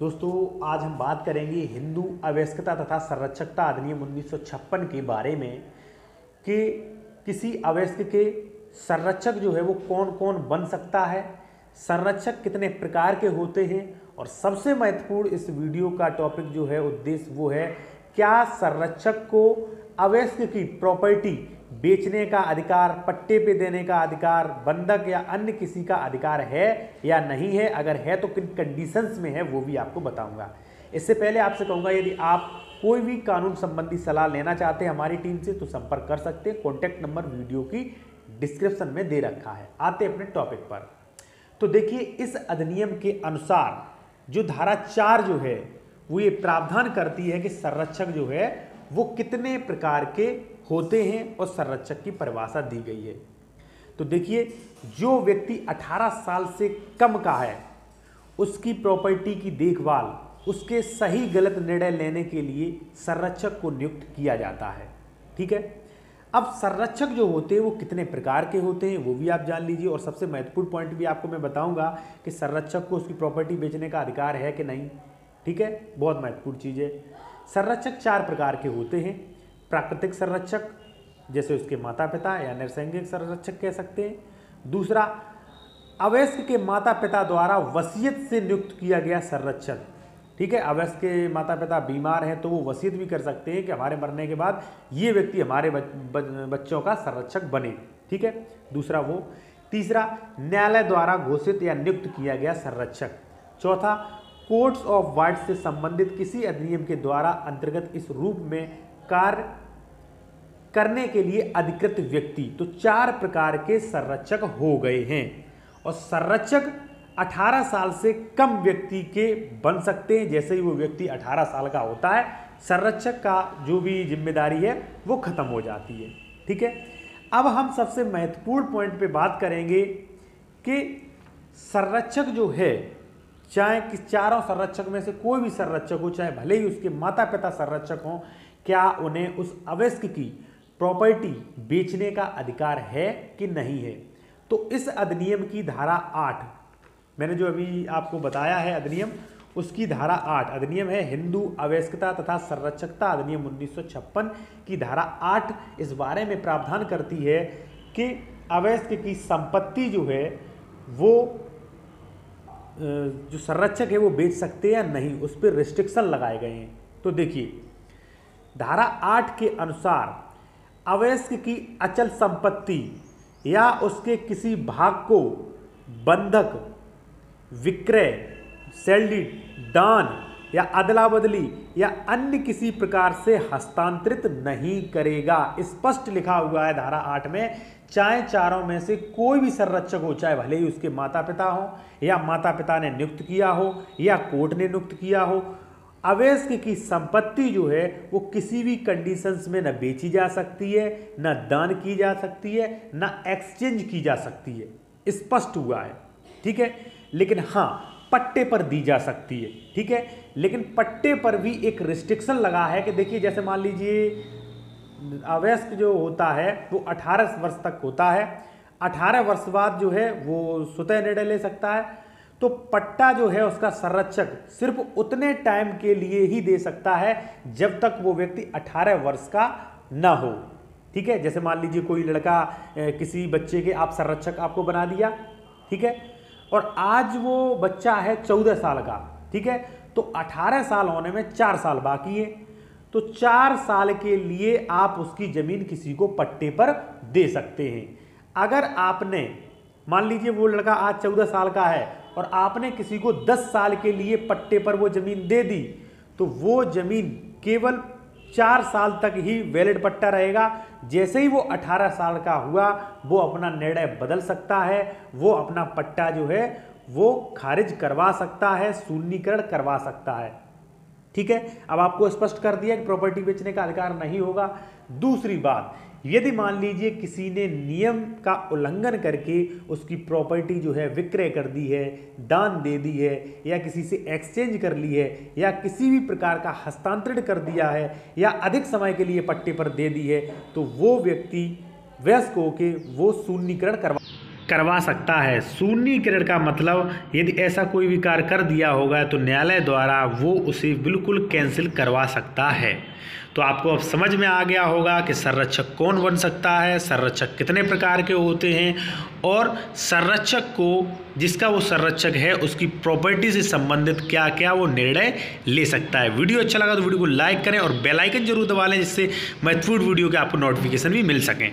दोस्तों, आज हम बात करेंगे हिंदू अवयस्कता तथा संरक्षकता अधिनियम 1956 के बारे में कि किसी अवयस्क के संरक्षक जो है वो कौन कौन बन सकता है, संरक्षक कितने प्रकार के होते हैं और सबसे महत्वपूर्ण इस वीडियो का टॉपिक जो है, उद्देश्य वो है क्या संरक्षक को अवैस्क की प्रॉपर्टी बेचने का अधिकार, पट्टे पे देने का अधिकार, बंधक या अन्य किसी का अधिकार है या नहीं है? अगर है तो किन कंडीशंस में है, वो भी आपको बताऊँगा। इससे पहले आपसे कहूँगा, यदि आप कोई भी कानून संबंधी सलाह लेना चाहते हैं हमारी टीम से तो संपर्क कर सकते हैं। कॉन्टैक्ट नंबर वीडियो की डिस्क्रिप्शन में दे रखा है। आते अपने टॉपिक पर। तो देखिए, इस अधिनियम के अनुसार जो धारा चार जो है वो ये प्रावधान करती है कि संरक्षक जो है, वो कितने प्रकार के होते हैं और संरक्षक की परिभाषा दी गई है। तो देखिए, जो व्यक्ति 18 साल से कम का है, उसकी प्रॉपर्टी की देखभाल, उसके सही गलत निर्णय लेने के लिए संरक्षक को नियुक्त किया जाता है। ठीक है? अब संरक्षक जो होते हैं, वो कितने प्रकार के होते हैं, वो भी आप जान लीजिए। और सबसे महत्वपूर्ण पॉइंट भी आपको मैं बताऊँगा कि संरक्षक को उसकी प्रॉपर्टी बेचने का अधिकार है कि नहीं। ठीक है? बहुत महत्वपूर्ण चीज़ है। संरक्षक चार प्रकार के होते हैं। प्राकृतिक संरक्षक, जैसे उसके माता पिता या नैसर्गिक संरक्षक कह सकते हैं। दूसरा अवैस्क के माता पिता द्वारा वसीयत से नियुक्त किया गया संरक्षक। ठीक है? अवैस्क के माता पिता बीमार हैं तो वो वसीयत भी कर सकते हैं कि हमारे मरने के बाद ये व्यक्ति हमारे बच्चों का संरक्षक बने। ठीक है? दूसरा वो। तीसरा, न्यायालय द्वारा घोषित या नियुक्त किया गया संरक्षक। चौथा कोर्ट्स ऑफ़ वाइट से संबंधित किसी अधिनियम के द्वारा अंतर्गत इस रूप में कार्य करने के लिए अधिकृत व्यक्ति तो चार प्रकार के संरक्षक हो गए हैं। और संरक्षक 18 साल से कम व्यक्ति के बन सकते हैं, जैसे ही वो व्यक्ति 18 साल का होता है, संरक्षक का जो भी ज़िम्मेदारी है, वो खत्म हो जाती है। ठीक है? अब हम सबसे महत्वपूर्ण पॉइंट पे बात करेंगे कि संरक्षक जो है चाहे कि चारों संरक्षक में से कोई भी संरक्षक हो, चाहे भले ही उसके माता पिता संरक्षक हों, क्या उन्हें उस अवैस्क की प्रॉपर्टी बेचने का अधिकार है कि नहीं है? तो इस अधिनियम की धारा आठ, मैंने जो अभी आपको बताया है अधिनियम, उसकी धारा आठ, अधिनियम है हिंदू अवैस्कता तथा संरक्षकता अधिनियम 1956 की धारा आठ इस बारे में प्रावधान करती है कि अवैस्क की संपत्ति जो है, वो जो संरक्षक है वो बेच सकते हैं या नहीं, उस पर रिस्ट्रिक्शन लगाए गए हैं। तो देखिए, धारा आठ के अनुसार अवयस्क की अचल संपत्ति या उसके किसी भाग को बंधक, विक्रय सेल्डी दान या अदला बदली या अन्य किसी प्रकार से हस्तांतरित नहीं करेगा। स्पष्ट लिखा हुआ है धारा आठ में, चाहे चारों में से कोई भी संरक्षक हो, चाहे भले ही उसके माता पिता हो, या माता पिता ने नियुक्त किया हो, या कोर्ट ने नियुक्त किया हो अवैस्क की संपत्ति जो है, वो किसी भी कंडीशंस में न बेची जा सकती है, न दान की जा सकती है, न एक्सचेंज की जा सकती है। स्पष्ट हुआ है। ठीक है? लेकिन हाँ पट्टे पर दी जा सकती है, ठीक है? लेकिन पट्टे पर भी एक रिस्ट्रिक्शन लगा है कि देखिए, जैसे मान लीजिए, अवयस्क जो होता है, वो 18 वर्ष तक होता है। 18 वर्ष बाद जो है, वो स्वतः निर्णय ले सकता है। तो पट्टा जो है, उसका संरक्षक सिर्फ़ उतने टाइम के लिए ही दे सकता है, जब तक वो व्यक्ति 18 वर्ष का ना हो, ठीक है? जैसे मान लीजिए, कोई लड़का किसी बच्चे के आप संरक्षक आपको बना दिया, ठीक है? और आज वो बच्चा है चौदह साल का, ठीक है? तो अठारह साल होने में चार साल बाकी है। तो चार साल के लिए आप उसकी ज़मीन किसी को पट्टे पर दे सकते हैं। अगर आपने, मान लीजिए वो लड़का आज चौदह साल का है और आपने किसी को दस साल के लिए पट्टे पर वो ज़मीन दे दी तो वो ज़मीन केवल चार साल तक ही वैलिड पट्टा रहेगा। जैसे ही वो 18 साल का हुआ, वो अपना निर्णय बदल सकता है, वो अपना पट्टा जो है, वो खारिज करवा सकता है, शून्यकरण करवा सकता है। ठीक है? अब आपको स्पष्ट कर दिया कि प्रॉपर्टी बेचने का अधिकार नहीं होगा। दूसरी बात यदि मान लीजिए किसी ने नियम का उल्लंघन करके उसकी प्रॉपर्टी जो है विक्रय कर दी है, दान दे दी है, या किसी से एक्सचेंज कर ली है, या किसी भी प्रकार का हस्तांतरण कर दिया है, या अधिक समय के लिए पट्टे पर दे दी है तो वो व्यक्ति व्यस्क होकर वो शून्यकरण करवा करवा सकता है। शून्यकरण का मतलब यदि ऐसा कोई भी कार्य कर दिया होगा तो न्यायालय द्वारा वो उसे बिल्कुल कैंसिल करवा सकता है। तो आपको अब समझ में आ गया होगा कि संरक्षक कौन बन सकता है, संरक्षक कितने प्रकार के होते हैं, और संरक्षक को, जिसका वो संरक्षक है, उसकी प्रॉपर्टी से संबंधित क्या क्या वो निर्णय ले सकता है। वीडियो अच्छा लगा तो वीडियो को लाइक करें और बेलाइकन ज़रूर दबा लें, जिससे महत्वपूर्ण वीडियो के आपको नोटिफिकेशन भी मिल सकें।